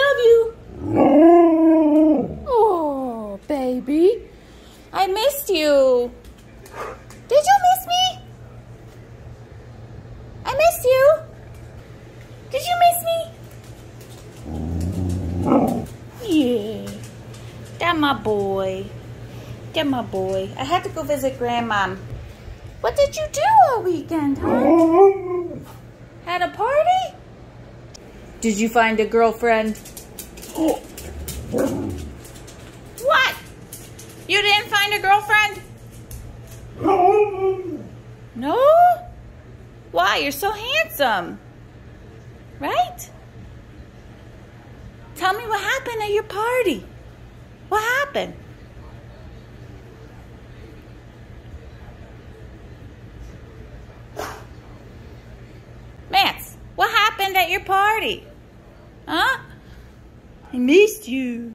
love you. Oh, baby. I missed you. Did you miss me? I missed you. Did you miss me? Yeah. That my boy. That my boy. I had to go visit grandma. What did you do all weekend, huh? Had a party? Did you find a girlfriend? What? You didn't find a girlfriend? No? No? Why? You're so handsome. Right? Tell me what happened at your party. What happened? Mance, what happened at your party? Huh? I missed you.